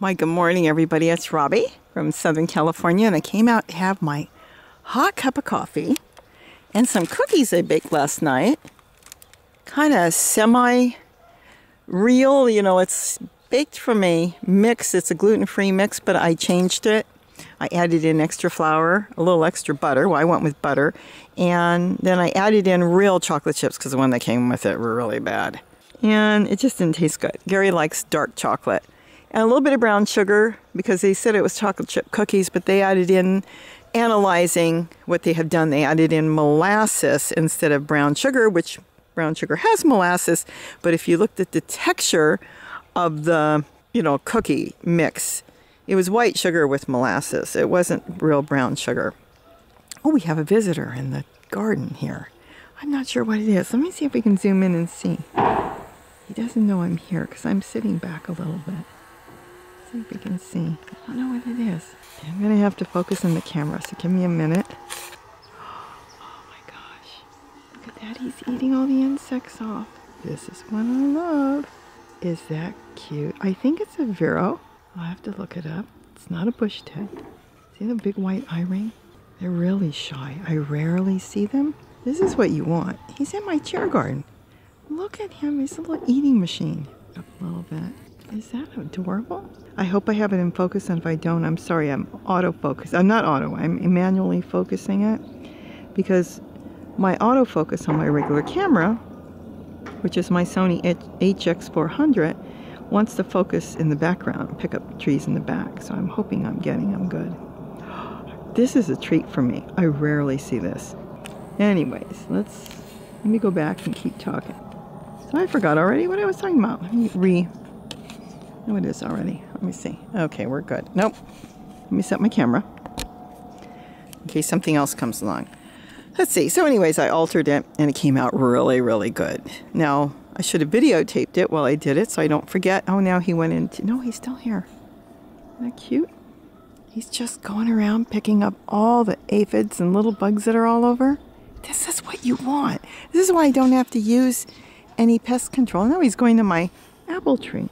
Why, good morning, everybody. It's Robbie from Southern California, and I came out to have my hot cup of coffee and some cookies I baked last night. Kind of semi real, you know, it's baked from a mix. It's a gluten free mix, but I changed it. I added in extra flour, a little extra butter. Well, I went with butter. And then I added in real chocolate chips because the one that came with it were really bad. And it just didn't taste good. Gary likes dark chocolate and a little bit of brown sugar because they said it was chocolate chip cookies, but they added in analyzing what they have done. They added in molasses instead of brown sugar, which brown sugar has molasses. But if you looked at the texture of the, you know, cookie mix, it was white sugar with molasses. It wasn't real brown sugar. Oh, we have a visitor in the garden here. I'm not sure what it is. Let me see if we can zoom in and see. He doesn't know I'm here because I'm sitting back a little bit see if we can see. I don't know what it is. I'm gonna have to focus on the camera, so give me a minute. Oh my gosh. Look at that, he's eating all the insects off. This is one I love. Is that cute? I think it's a Vireo. I'll have to look it up. It's not a bush tit. See the big white eye ring? They're really shy. I rarely see them. This is what you want. He's in my chair garden. Look at him. He's a little eating machine. Up a little bit. Is that adorable? I hope I have it in focus, and if I don't, I'm sorry, I'm autofocus. I'm not auto, I'm manually focusing it because my autofocus on my regular camera, which is my Sony HX400, wants to focus in the background, pick up trees in the back. So I'm hoping I'm getting them good. This is a treat for me. I rarely see this. Anyways, let's let me go back and keep talking. So I forgot already what I was talking about. Let me re no, it is already. Let me see. Okay, we're good. Nope. Let me set my camera in case something else comes along. Let's see. So, anyways, I altered it and it came out really, really good. Now, I should have videotaped it while I did it so I don't forget. Oh, now he went into. No, he's still here. Isn't that cute? He's just going around picking up all the aphids and little bugs that are all over. This is what you want. This is why I don't have to use any pest control. Now he's going to my apple tree.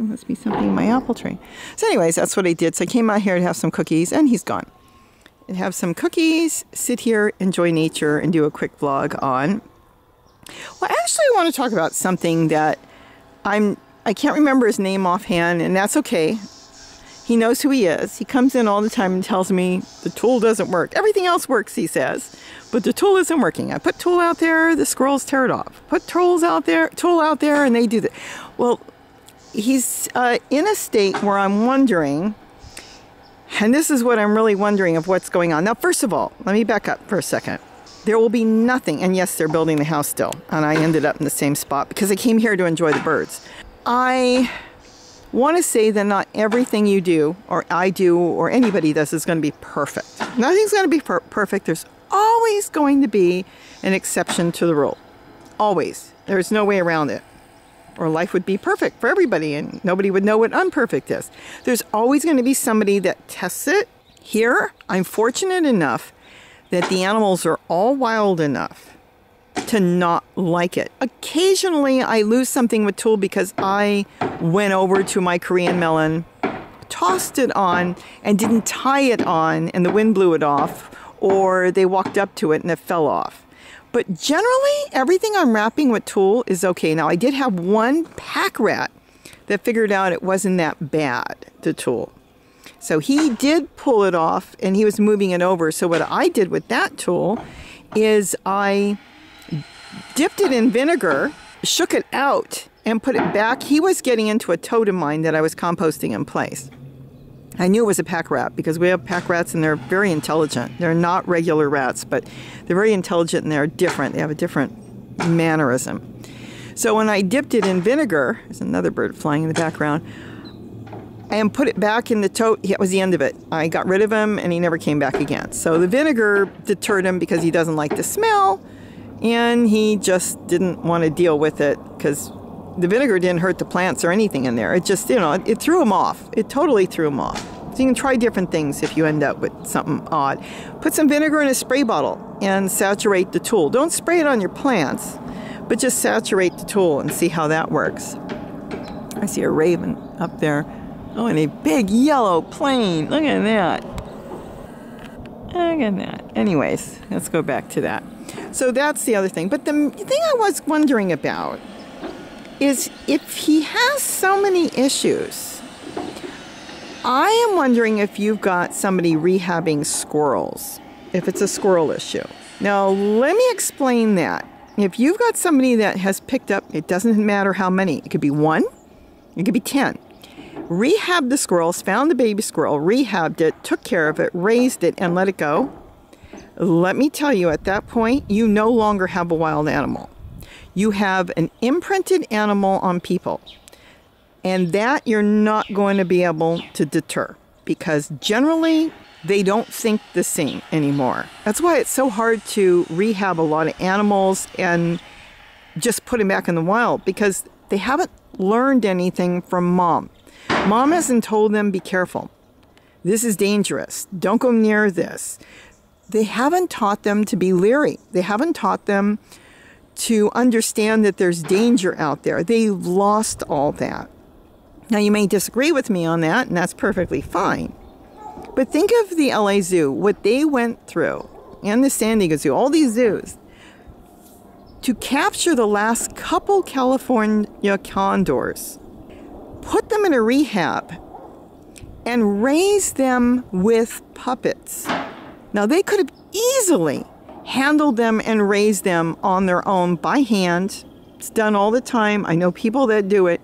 There must be something in my apple tree. So, anyways, that's what I did. So I came out here to have some cookies, and he's gone. And have some cookies, sit here, enjoy nature, and do a quick vlog on. Well, actually, I want to talk about something that I'm. I can't remember his name offhand, and that's okay. He knows who he is. He comes in all the time and tells me the tulle doesn't work. Everything else works, he says, but the tulle isn't working. I put tulle out there, the squirrels tear it off. Put tulles out there, tulle out there, and they do that. Well, he's uh, in a state where I'm wondering, and this is what I'm really wondering of what's going on. Now, first of all, let me back up for a second. There will be nothing, and yes, they're building the house still, and I ended up in the same spot because I came here to enjoy the birds. I want to say that not everything you do, or I do, or anybody does is going to be perfect. Nothing's going to be per- perfect. There's always going to be an exception to the rule. Always. There's no way around it or life would be perfect for everybody and nobody would know what unperfect is. There's always going to be somebody that tests it. Here, I'm fortunate enough that the animals are all wild enough to not like it. Occasionally, I lose something with tulle because I went over to my Korean melon, tossed it on, and didn't tie it on, and the wind blew it off, or they walked up to it and it fell off. But generally, everything I'm wrapping with tulle is okay. Now, I did have one pack rat that figured out it wasn't that bad, the tulle. So he did pull it off and he was moving it over. So what I did with that tulle is I dipped it in vinegar, shook it out, and put it back. He was getting into a totem mine that I was composting in place. I knew it was a pack rat because we have pack rats and they're very intelligent. They're not regular rats, but they're very intelligent and they're different. They have a different mannerism. So when I dipped it in vinegar, there's another bird flying in the background, and put it back in the tote, that was the end of it. I got rid of him and he never came back again. So the vinegar deterred him because he doesn't like the smell and he just didn't want to deal with it because the vinegar didn't hurt the plants or anything in there. It just, you know, it, threw him off. It totally threw him off. So you can try different things if you end up with something odd. Put some vinegar in a spray bottle and saturate the tulle. Don't spray it on your plants, but just saturate the tulle and see how that works. I see a raven up there. Oh, and a big yellow plane. Look at that. Look at that. Anyways, let's go back to that. So that's the other thing. But the thing I was wondering about is if he has so many issues, I am wondering if you've got somebody rehabbing squirrels, if it's a squirrel issue. Now, let me explain that. If you've got somebody that has picked up, it doesn't matter how many, it could be one, it could be 10. Rehabbed the squirrels, found the baby squirrel, rehabbed it, took care of it, raised it, and let it go. Let me tell you, at that point, you no longer have a wild animal. You have an imprinted animal on people. And that you're not going to be able to deter because generally they don't think the same anymore. That's why it's so hard to rehab a lot of animals and just put them back in the wild because they haven't learned anything from mom. Mom hasn't told them, be careful. This is dangerous. Don't go near this. They haven't taught them to be leery. They haven't taught them to understand that there's danger out there. They've lost all that. Now, you may disagree with me on that, and that's perfectly fine. But think of the LA Zoo, what they went through, and the San Diego Zoo, all these zoos, to capture the last couple California condors, put them in a rehab, and raise them with puppets. Now, they could have easily handled them and raised them on their own by hand. It's done all the time. I know people that do it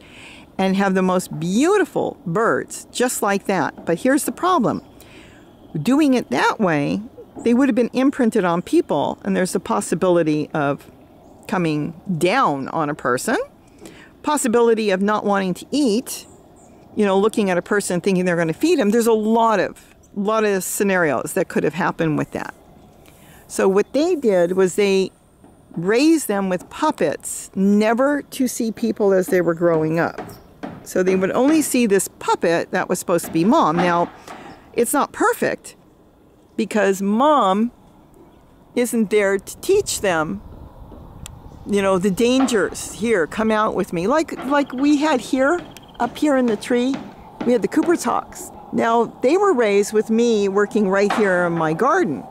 and have the most beautiful birds just like that. But here's the problem doing it that way, they would have been imprinted on people, and there's a possibility of coming down on a person, possibility of not wanting to eat, you know, looking at a person thinking they're going to feed them. There's a lot of lot of scenarios that could have happened with that. So what they did was they raised them with puppets, never to see people as they were growing up. So they would only see this puppet that was supposed to be mom. Now, it's not perfect because mom isn't there to teach them you know the dangers. Here come out with me. Like like we had here up here in the tree we had the cooper's hawks now they were raised with me working right here in my garden.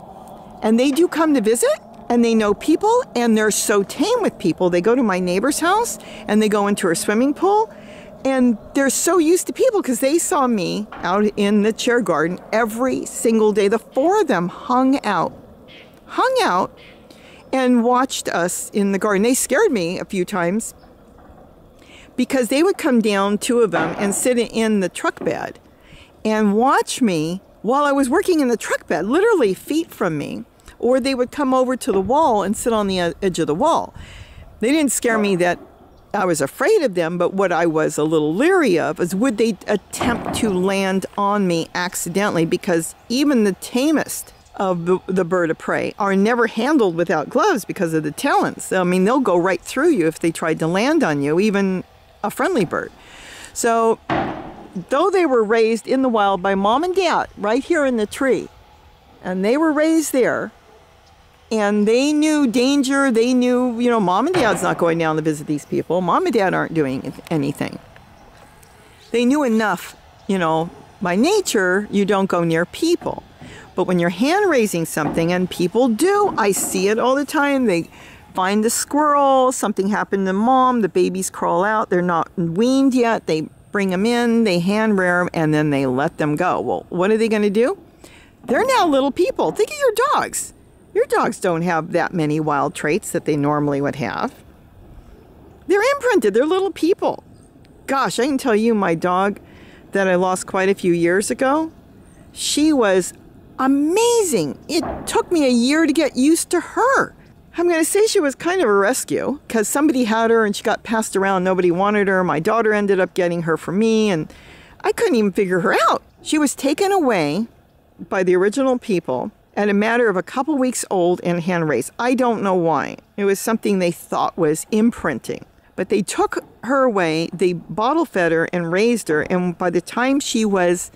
And they do come to visit and they know people and they're so tame with people. They go to my neighbor's house and they go into her swimming pool and they're so used to people because they saw me out in the chair garden every single day. The four of them hung out, hung out, and watched us in the garden. They scared me a few times because they would come down, two of them, and sit in the truck bed and watch me while I was working in the truck bed, literally feet from me. Or they would come over to the wall and sit on the edge of the wall. They didn't scare me that I was afraid of them, but what I was a little leery of is would they attempt to land on me accidentally? Because even the tamest of the, the bird of prey are never handled without gloves because of the talons. I mean, they'll go right through you if they tried to land on you, even a friendly bird. So, though they were raised in the wild by mom and dad right here in the tree, and they were raised there, and they knew danger. They knew, you know, mom and dad's not going down to visit these people. Mom and dad aren't doing anything. They knew enough, you know, by nature, you don't go near people. But when you're hand raising something, and people do, I see it all the time. They find the squirrel, something happened to mom, the babies crawl out, they're not weaned yet. They bring them in, they hand rear them, and then they let them go. Well, what are they going to do? They're now little people. Think of your dogs. Your dogs don't have that many wild traits that they normally would have. They're imprinted, they're little people. Gosh, I can tell you, my dog that I lost quite a few years ago, she was amazing. It took me a year to get used to her. I'm going to say she was kind of a rescue because somebody had her and she got passed around. Nobody wanted her. My daughter ended up getting her for me, and I couldn't even figure her out. She was taken away by the original people at a matter of a couple weeks old and hand raised. I don't know why. It was something they thought was imprinting. But they took her away, they bottle fed her and raised her. And by the time she was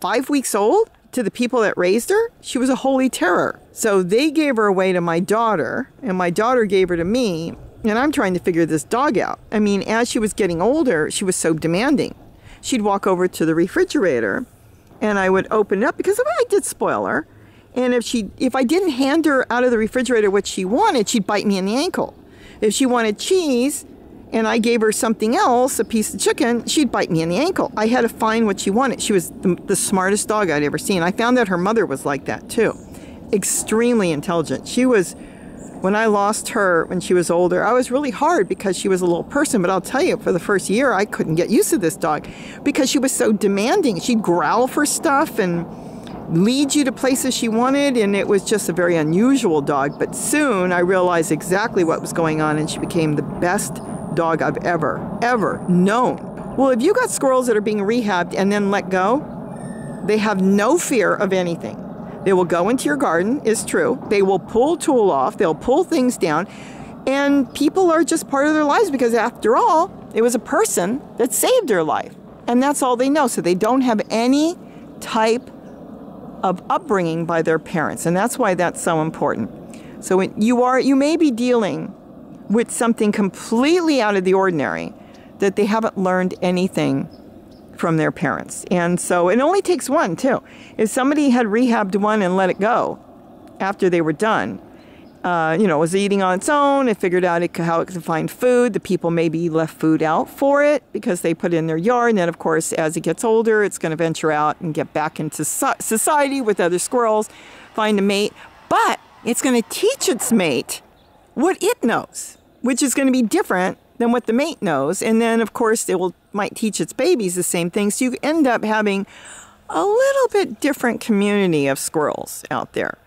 five weeks old, to the people that raised her, she was a holy terror. So they gave her away to my daughter, and my daughter gave her to me. And I'm trying to figure this dog out. I mean, as she was getting older, she was so demanding. she'd walk over to the refrigerator and I would open it up because I did spoil her. And if she if I didn't hand her out of the refrigerator what she wanted, she'd bite me in the ankle. If she wanted cheese and I gave her something else, a piece of chicken, she'd bite me in the ankle. I had to find what she wanted. She was the, the smartest dog I'd ever seen. I found that her mother was like that too. Extremely intelligent. She was when I lost her when she was older, I was really hard because she was a little person. But I'll tell you, for the first year, I couldn't get used to this dog because she was so demanding. She'd growl for stuff and lead you to places she wanted, and it was just a very unusual dog. But soon I realized exactly what was going on, and she became the best dog I've ever, ever known. Well, if you got squirrels that are being rehabbed and then let go, they have no fear of anything. They will go into your garden, is true. They will pull tulle off, they'll pull things down, and people are just part of their lives because, after all, it was a person that saved their life. And that's all they know. So they don't have any type of upbringing by their parents. And that's why that's so important. So you are you may be dealing with something completely out of the ordinary that they haven't learned anything from their parents. And so it only takes one, too. If somebody had rehabbed one and let it go after they were done, uh, you know, was eating on its own, it figured out it how it could find food. The people maybe left food out for it because they put it in their yard. And then, of course, as it gets older, it's going to venture out and get back into society with other squirrels, find a mate. But it's going to teach its mate what it knows, which is going to be different than what the mate knows. And then, of course, it will might teach its babies the same thing. So you end up having a little bit different community of squirrels out there.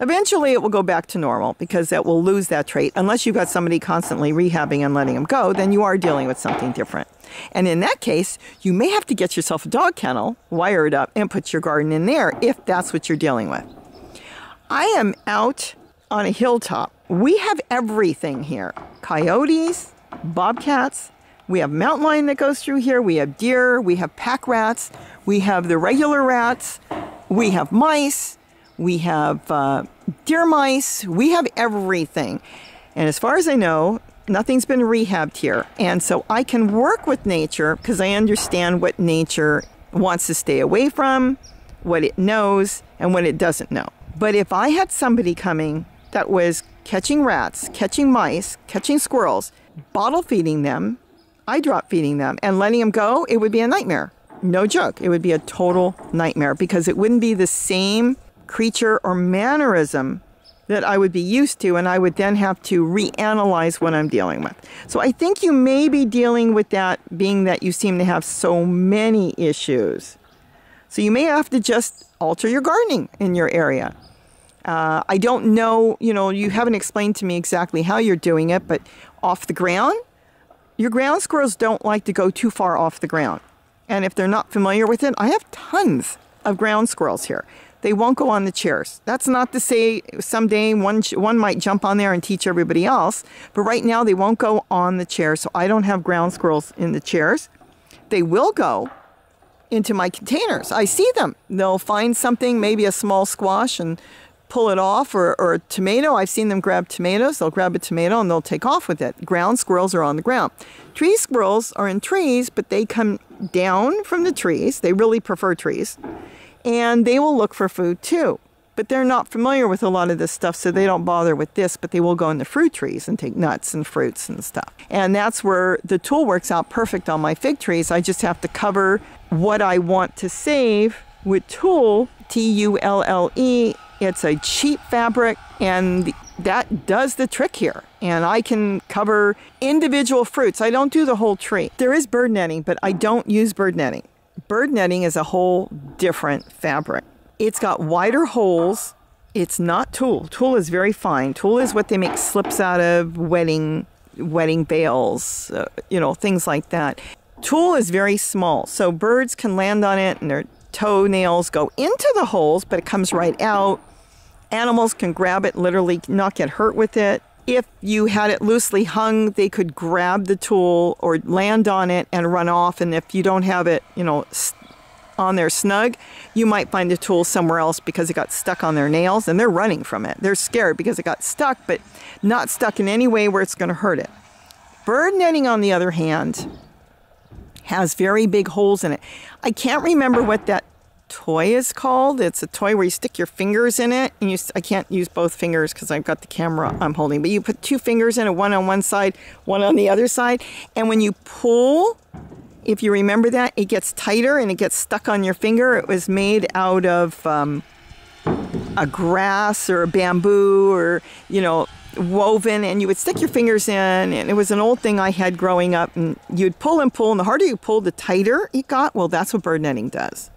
Eventually, it will go back to normal because it will lose that trait. Unless you've got somebody constantly rehabbing and letting them go, then you are dealing with something different. And in that case, you may have to get yourself a dog kennel, wire it up, and put your garden in there if that's what you're dealing with. I am out on a hilltop. We have everything here coyotes, bobcats, we have mountain lion that goes through here. We have deer. We have pack rats. We have the regular rats. We have mice. We have uh, deer mice. We have everything. And as far as I know, nothing's been rehabbed here. And so I can work with nature because I understand what nature wants to stay away from, what it knows, and what it doesn't know. But if I had somebody coming that was catching rats, catching mice, catching squirrels, bottle feeding them, eye drop feeding them and letting them go, it would be a nightmare. No joke. It would be a total nightmare because it wouldn't be the same creature or mannerism that I would be used to, and I would then have to reanalyze what I'm dealing with. So I think you may be dealing with that, being that you seem to have so many issues. So you may have to just alter your gardening in your area. Uh, I don't know, you know, you haven't explained to me exactly how you're doing it, but off the ground, your ground squirrels don't like to go too far off the ground. And if they're not familiar with it, I have tons of ground squirrels here. They won't go on the chairs. That's not to say someday one, one might jump on there and teach everybody else, but right now they won't go on the chairs. So I don't have ground squirrels in the chairs. They will go into my containers. I see them. They'll find something, maybe a small squash, and pull it off or, or a tomato. I've seen them grab tomatoes. They'll grab a tomato and they'll take off with it. Ground squirrels are on the ground. Tree squirrels are in trees, but they come down from the trees. They really prefer trees. And they will look for food too. But they're not familiar with a lot of this stuff, so they don't bother with this, but they will go in the fruit trees and take nuts and fruits and stuff. And that's where the tulle works out perfect on my fig trees. I just have to cover what I want to save with tulle, T U L L E, it's a cheap fabric and that does the trick here. And I can cover individual fruits. I don't do the whole tree. There is bird netting, but I don't use bird netting. Bird netting is a whole different fabric. It's got wider holes. It's not tulle. Tulle is very fine. Tulle is what they make slips out of, wedding wedding veils, uh, you know, things like that. Tulle is very small, so birds can land on it and their toenails go into the holes, but it comes right out. Animals can grab it, literally not get hurt with it. If you had it loosely hung, they could grab the tulle or land on it and run off. And if you don't have it, you know, on there snug, you might find the tulle somewhere else because it got stuck on their nails and they're running from it. They're scared because it got stuck, but not stuck in any way where it's going to hurt it. Bird netting, on the other hand, has very big holes in it. I can't remember what that toy is called. It's a toy where you stick your fingers in it, and you. I can't use both fingers because I've got the camera I'm holding. But you put two fingers in it, one on one side, one on the other side, and when you pull, if you remember that, it gets tighter and it gets stuck on your finger. It was made out of um, a grass or a bamboo or you know woven and you would stick your fingers in and it was an old thing I had growing up and you'd pull and pull and the harder you pull the tighter it got well that's what bird netting does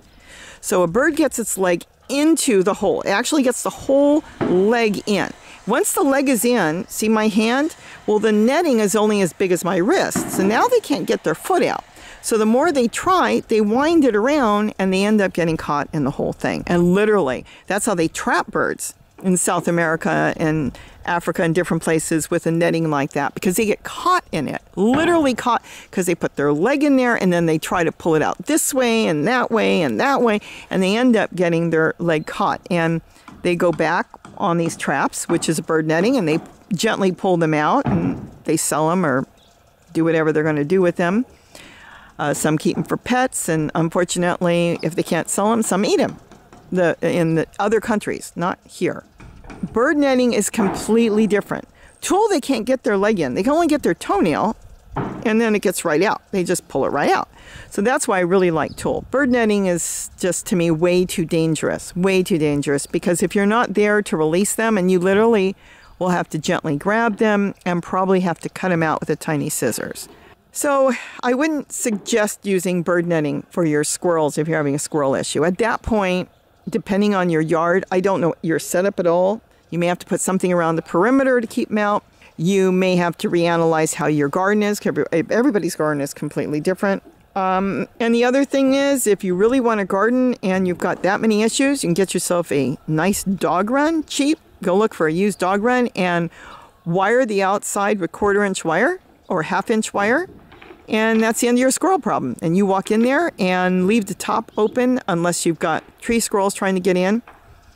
so a bird gets its leg into the hole. It actually gets the whole leg in. Once the leg is in, see my hand? Well, the netting is only as big as my wrist. So now they can't get their foot out. So the more they try, they wind it around and they end up getting caught in the whole thing. And literally, that's how they trap birds in South America and Africa and different places with a netting like that because they get caught in it, literally caught because they put their leg in there and then they try to pull it out this way and that way and that way and they end up getting their leg caught and they go back on these traps, which is a bird netting, and they gently pull them out and they sell them or do whatever they're going to do with them. Uh, some keep them for pets, and unfortunately, if they can't sell them, some eat them. The in the other countries, not here. Bird netting is completely different. Tulle, they can't get their leg in. They can only get their toenail, and then it gets right out. They just pull it right out. So that's why I really like tulle. Bird netting is just to me way too dangerous, way too dangerous because if you're not there to release them and you literally will have to gently grab them and probably have to cut them out with a tiny scissors. So I wouldn't suggest using bird netting for your squirrels if you're having a squirrel issue. At that point, depending on your yard, I don't know your setup at all. You may have to put something around the perimeter to keep them out. You may have to reanalyze how your garden is. Everybody's garden is completely different. Um, and the other thing is, if you really want a garden and you've got that many issues, you can get yourself a nice dog run, cheap. Go look for a used dog run and wire the outside with quarter inch wire or half inch wire. And that's the end of your squirrel problem. And you walk in there and leave the top open unless you've got tree squirrels trying to get in.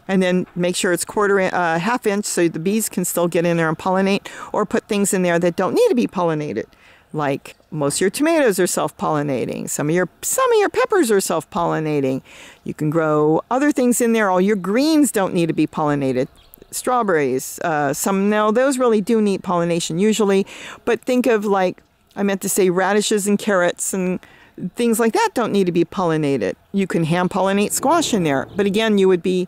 And then make sure it's quarter uh, half inch so the bees can still get in there and pollinate or put things in there that don't need to be pollinated. Like most of your tomatoes are self-pollinating. Some of your some of your peppers are self-pollinating. You can grow other things in there. All your greens don't need to be pollinated. Strawberries uh, some now those really do need pollination usually. But think of like i meant to say radishes and carrots and things like that don't need to be pollinated you can hand pollinate squash in there but again you would be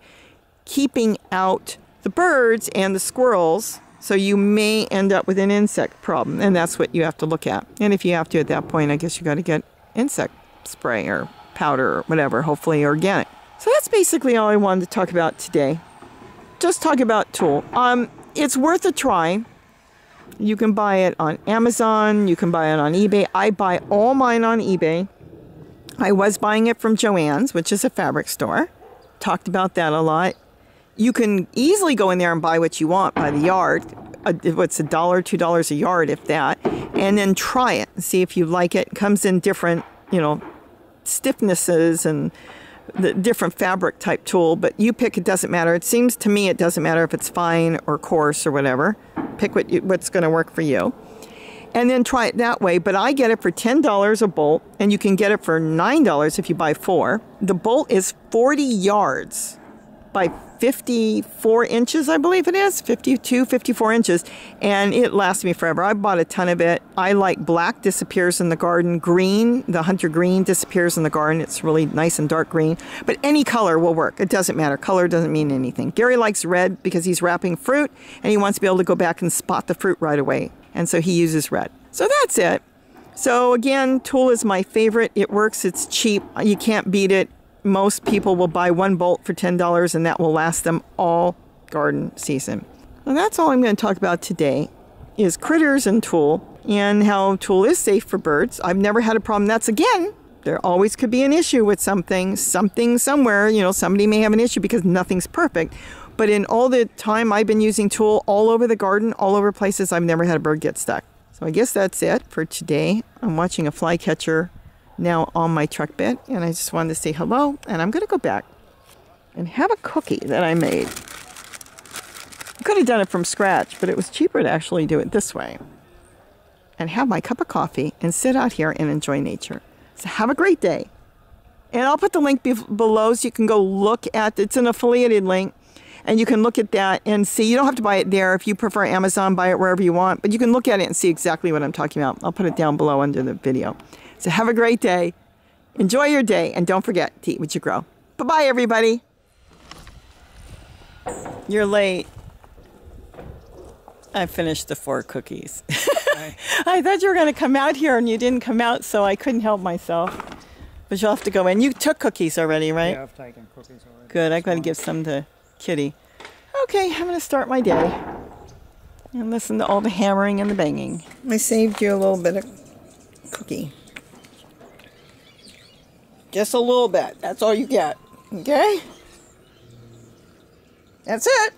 keeping out the birds and the squirrels. So you may end up with an insect problem, and that's what you have to look at. And if you have to at that point, I guess you got to get insect spray or powder or whatever, hopefully organic. So that's basically all I wanted to talk about today. Just talk about tulle. Um, it's worth a try. You can buy it on Amazon, you can buy it on eBay. I buy all mine on eBay. I was buying it from Joann's, which is a fabric store. Talked about that a lot you can easily go in there and buy what you want by the yard. Uh, what's a dollar, two dollars a yard, if that, and then try it and see if you like it. it comes in different, you know, stiffnesses and the different fabric type tulle, but you pick. It doesn't matter. It seems to me it doesn't matter if it's fine or coarse or whatever. Pick what you, what's going to work for you, and then try it that way. But I get it for ten dollars a bolt, and you can get it for nine dollars if you buy four. The bolt is forty yards by 54 inches, I believe it is 52, 54 inches, and it lasts me forever. I bought a ton of it. I like black, disappears in the garden. Green, the hunter green, disappears in the garden. It's really nice and dark green, but any color will work. It doesn't matter. Color doesn't mean anything. Gary likes red because he's wrapping fruit and he wants to be able to go back and spot the fruit right away, and so he uses red. So that's it. So again, Tulle is my favorite. It works. It's cheap. You can't beat it most people will buy one bolt for $10 and that will last them all garden season. And that's all I'm going to talk about today is critters and tulle and how tulle is safe for birds. I've never had a problem. That's again, there always could be an issue with something, something somewhere, you know, somebody may have an issue because nothing's perfect. But in all the time I've been using tulle all over the garden, all over places, I've never had a bird get stuck. So I guess that's it for today. I'm watching a flycatcher now on my truck bed and I just wanted to say hello and I'm going to go back and have a cookie that I made. I could have done it from scratch, but it was cheaper to actually do it this way and have my cup of coffee and sit out here and enjoy nature. So have a great day. And I'll put the link be- below so you can go look at it's an affiliated link and you can look at that and see. You don't have to buy it there. If you prefer Amazon, buy it wherever you want, but you can look at it and see exactly what I'm talking about. I'll put it down below under the video. So have a great day. Enjoy your day and don't forget to eat what you grow. Bye bye, everybody. You're late. I finished the four cookies. I thought you were going to come out here and you didn't come out, so I couldn't help myself. But you'll have to go in. You took cookies already, right? Yeah, I've taken cookies already. Good. I'm going to give some to Kitty. Okay, I'm going to start my day and listen to all the hammering and the banging. I saved you a little bit of cookie. Just a little bit. That's all you get. Okay? That's it.